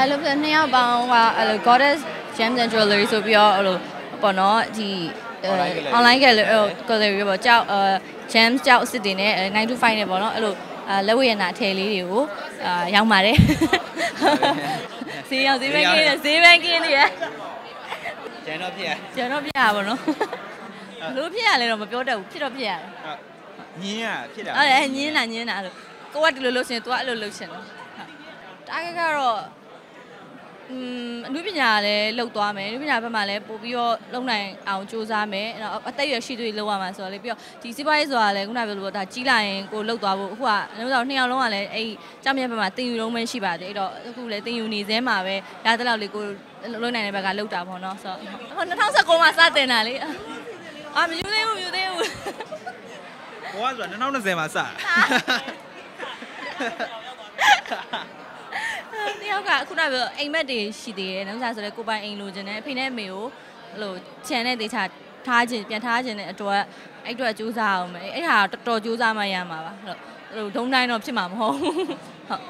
အဲ့လိုဖြစ်နှစ်ယောက်ပေါင်းကအဲ့လို goddess gems and jewelry ဆိုပြီးတော့အဲ့လိုပေါ့နော်ဒီ online gallery gallery ပေါ့ကြောက်အဲ gems ကြောက်အစ်စ်တွေနဲ့9 to 5နဲ့ပေါ့နော်အဲ့လိုအဲလက်ဝဲရနာအထည်လေးတွေကိုအာရောင်းပါတယ်ဈေးရောက်ဈေးဘန်းကင်းတယ်ဈေးဘန်းကင်းနေရကျန်တော့ဖြစ်ရကျွန်တော်ပြရပါတော့ဘလို့ဖြစ်ရလဲတော့မပြောတတ်ဘူးဖြစ်တော့ဖြစ်ရတယ်ညင်းရဖြစ်တာဟုတ်တယ်ညင်းတာညင်းတာအဲ့လိုကိုကဒီလိုလုပ်ရှင် तू ကအဲ့လိုလုပ်ရှင်တယ်ဟုတ်တားကကတော့ อืมအနုပညာလည်းလောက်သွားမယ်အနုပညာဘက်မှာလည်းပို့ပြီးတော့လုံနိုင်အောင်စူးစမ်းမယ်အဲ့တော့အသက်အရွယ်ရှိသူတွေလောက်ရမှာဆိုတော့လေပြီးတော့ဒီစီးပွားရေးဆိုတာလည်းခုနကပြောလို့ဒါကြီးလာရင်ကိုလောက်သွားဖို့အခုကအနုတော့နှစ်ယောက်လုံးကလည်းအဲ့ကြောင်မြတ်ဘက်မှာတင်ယူလုံးပဲရှိပါတယ်အဲ့တော့အခုလည်းတင်ယူနေစဲမှာပဲဒါတလောက်လေးကိုလုံနိုင်တဲ့ဘက်ကလောက်တာပေါ့နော်ဆိုတော့ဟို2019မှာစတင်တာလေအာမယူသေးဘူးမယူသေးဘူးဘွားဆိုတာ2020မှာစတာတ ယောက်ကခုနကပြောအိမ်မက်တွေရှိသေးတယ်နောက်စားဆိုလဲကိုပိုင်အိမ်လိုချင်တယ်အဖေနဲ့အမေကိုအဲ့လိုခြံနဲ့တေချာထားခြင်းပြန်ထားခြင်းတဲ့အတွက်အဲ့အတွက်စူးစမ်းအောင်မယ်အဲ့ဟာတော်တော်စူးစမ်းမှရမှာပါအဲ့လိုဒုံတိုင်းတော့ဖြစ်မှာမဟုတ်ဘူးဟုတ်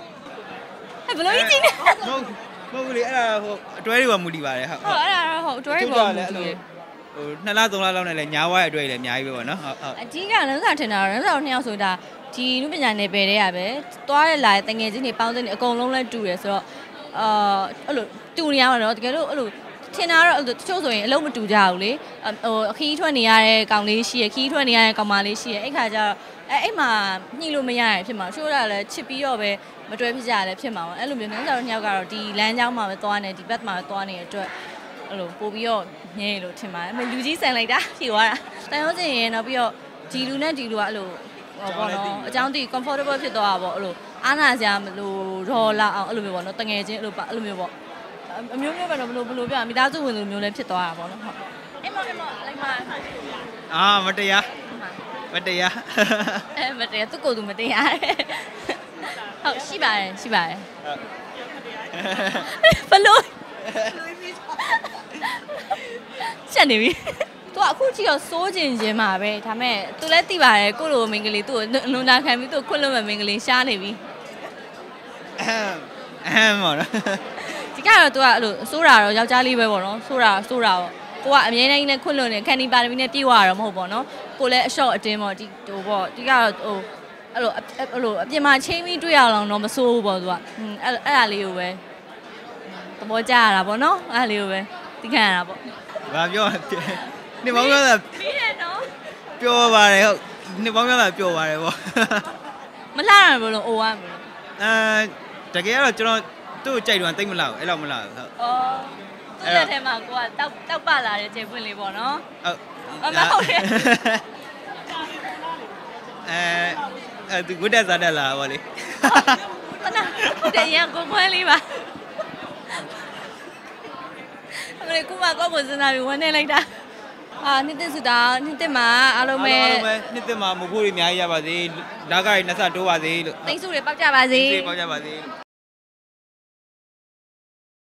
အဲ့ဘလို့ကြီးနေမဟုတ်မဟုတ်ဘူးလေအဲ့ဒါဟိုအတွဲတွေကမူတည်ပါတယ်ဟုတ်ဟုတ်အဲ့ဒါတော့ဟုတ်တွဲပေါ်မူတည်တယ် ဟိုနှစ်လသုံးလလောက်နဲ့လည်းညားဝါရဲ့အတွဲတွေလည်းအများကြီးပဲပေါ့နော်ဟုတ်ဟုတ်အကြီးကလည်းစားထင်တာတော့လည်းစားနှစ်ယောက်ဆိုတာဒီနုပညာနယ်ပယ်တွေကပဲသွားရလာတဲ့တငယ်ချင်းတွေပေါင်းတဲ့နေအကုန်လုံးလဲတူတယ်ဆိုတော့အာအဲ့လိုတူနေရမှာတော့တကယ်လို့အဲ့လိုထင်တာတော့အဲ့လိုတချို့ဆိုရင်အလုံးမတူကြဘူးလေဟိုအခီးထွက်နေရတဲ့ကောင်လေးရှိရခီးထွက်နေရတဲ့ကောင်မလေးရှိရအဲ့ခါကျတော့အဲ့အဲ့မှာညှိလို့မရရဖြစ်မှာချိုးတာလည်းချစ်ပြီးတော့ပဲမတွဲဖြစ်ကြရလဲဖြစ်မှာပေါ့အဲ့လိုမျိုးနေစားတော့နှစ်ယောက်ကတော့ဒီလမ်းကြောင်းမှာပဲသွားနေဒီဘက်မှာပဲသွားနေတဲ့အတွက် အဲ့လိုပို့ပြီးတော့ငဲလို့ထင်ပါတယ်။အမေလူကြီးဆန်လိုက်တာဖြေသွားတာ။တန်ရုံးစင်ရင်တော့ပြီးတော့ဒီလူနဲ့ဒီလူကအဲ့လိုဟောပေါ့နော်အကြောင်းတည် comfortable ဖြစ်သွားတာပေါ့အဲ့လိုအားနာစရာမလိုတော့လောက်အောင်အဲ့လိုမျိုးပေါ့နော်တငယ်ချင်းအဲ့လိုပါအဲ့လိုမျိုးပေါ့အမျိုးမျိုးပဲတော့ဘလို့ဘလို့ပြမိသားစုဝင်လိုမျိုးလည်းဖြစ်သွားတာပေါ့နော်ဟုတ်။အဲ့မအဲ့မလိုက်မှာအာမတရားမတရားအဲမတရားသူ့ကိုယ်သူမတရား။ဟုတ်ရှိပါတယ်ရှိပါတယ်။ဘလို့ ရှက်နေပြီသူကအခုကြည့်တော့စိုးကျင်ခြင်းမှာပဲဒါမဲ့သူလည်းသိပါတယ်ကိုလိုမင်္ဂလေးသူ့ကိုနုနာခံပြီးသူ့ခွတ်လွတ်မဲ့မင်္ဂလေးရှားနေပြီအမ်အမ်မော်ဒီကတော့သူကအဲ့လိုစိုးတာတော့ယောက်ျားလေးပဲပေါ့နော်စိုးတာစိုးတာပေါ့ကိုကအမြဲတမ်းနဲ့ခွတ်လွတ်နေခန်နီပါရမီနဲ့ပြေးသွားတာတော့မဟုတ်ပေါ့နော်ကိုလည်းအရှော့အတင်းပေါ့ဒီဟိုပေါ့ဒီကတော့ဟိုအဲ့လိုအဲ့လိုအပြင်မှာချိန်ပြီးတွေ့ရအောင်တော့မစိုးဘူးပေါ့သူကအဲ့အဲ့ဒါလေးကိုပဲသဘောကျရတာပေါ့နော်အဲ့ဒါလေးကိုပဲ သိခံရတာပေါ့ဘာပြောနေမောင်ပြောတာပြီးတယ်နော်ပြောပါတယ်ဟုတ်နေမောင်ပြောတာပြောပါတယ်ပေါ့မလှရဘူးလို့အိုရမလို့အဲတကယ်ကတော့ကျွန်တော်သူ့ကိုကြိုက်တော့တိတ်မလောက်အဲ့လောက်မလောက်ဟုတ်။အော်သူ့လက်ထဲမှာကိုကတောက်တောက်ပလာတဲ့ခြေပွင့်လေးပေါ့နော်ဟုတ်အမဟုတ်ရဲ့အဲအဲသူဂုတက်စားတက်လာပါလေ။တနာတဲ့ရန်ကိုခွဲလေးပါ။ အမေကမကောကိုစဉ်းစားပြီးဝန်းနေလိုက်တာ။အာနှစ်သက်စုတာနှစ်သက်မှာအားလုံးပဲအားလုံးပဲနှစ်သက်မှာမဖို့တွေအများကြီးရပါစေဓာတ်ကတွေနှစ်ဆတိုးပါစေလို့သိန်းစုတွေပောက်ကြပါစေစေပေါက်ကြပါစေလို့